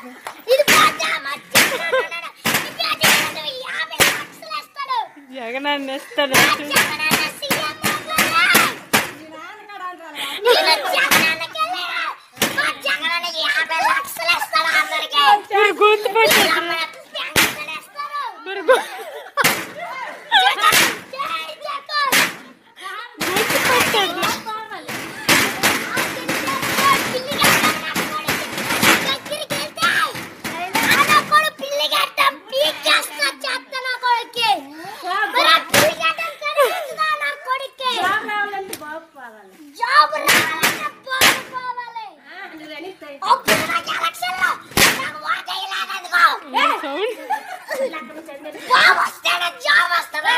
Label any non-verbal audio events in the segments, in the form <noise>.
<laughs> జగన్ ఇస్తాడు. Vamos, Tana, vamos, Tana.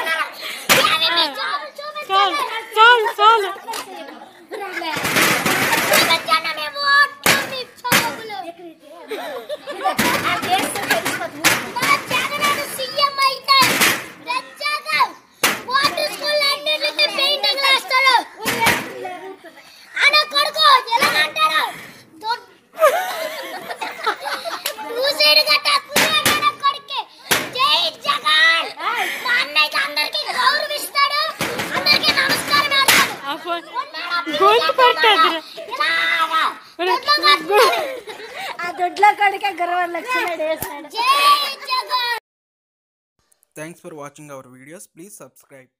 Vamos, Tana. Vamos, Tana. గొంతు పట్టదు ఆ దొడ్ల కడికే గర్వం లక్ష్మణుడు thanks for watching our videos please subscribe